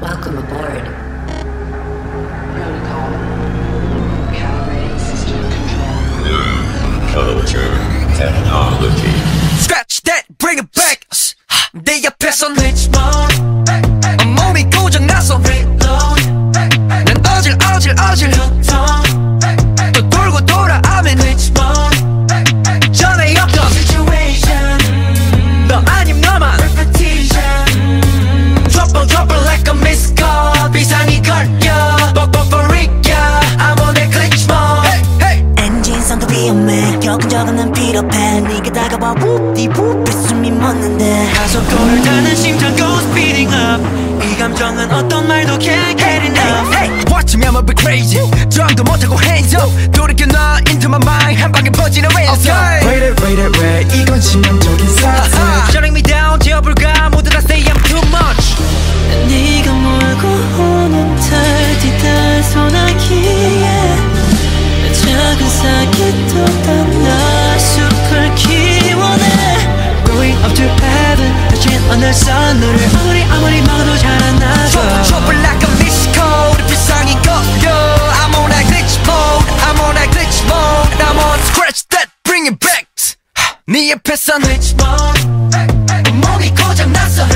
Welcome aboard. Protocol. Calibrating system control. Culture, technology. Scratch that, bring it back 내 옆에선 Richmond 온몸이 고장나서 Reload 난 어질 어질 어질 또 적은 난 비겁해 네가 다가와 웁디웁 숨이 멎는데 가속도를 타는 심장 goes speeding up 이 감정은 어떤 말도 can't get enough hey, hey. Watch me I'ma be crazy 저항도 못하고 hands up 돌이켜 나 into my mind 한 방에 퍼지는 ransom okay. Wait it, wait it, wait 이건 치명적 하늘서 너를 아무리 아무리 먹어도 잘 안 나죠 Trouble like a missed call 우리 비상인 거요 I'm on that glitch mode I'm on that glitch mode I'm on scratch that bring it back 네 옆에선 glitch mode 몸이 고장났어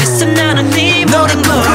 뱃속 나는 네 모든 걸